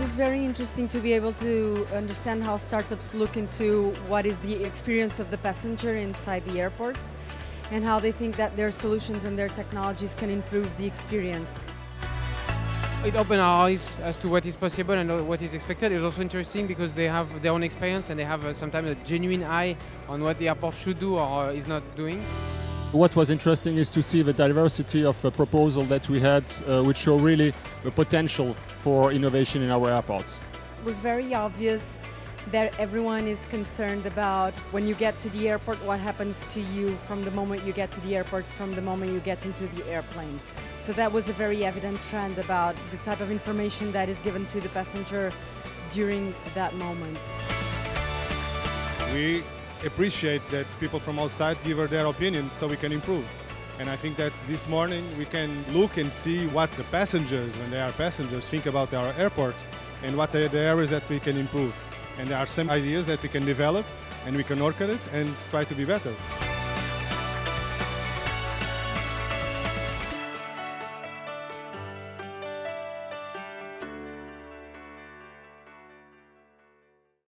was very interesting to be able to understand how startups look into what is the experience of the passenger inside the airports and how they think that their solutions and their technologies can improve the experience. It opened our eyes as to what is possible and what is expected. It's also interesting because they have their own experience and they have uh, sometimes a genuine eye on what the airport should do or uh, is not doing. What was interesting is to see the diversity of uh, proposal that we had, uh, which show really the potential for innovation in our airports. It was very obvious that everyone is concerned about when you get to the airport, what happens to you from the moment you get to the airport, from the moment you get into the airplane. So that was a very evident trend about the type of information that is given to the passenger during that moment. We appreciate that people from outside give their opinion so we can improve. And I think that this morning we can look and see what the passengers, when they are passengers, think about our airport and what are the areas that we can improve. And there are some ideas that we can develop and we can work at it and try to be better.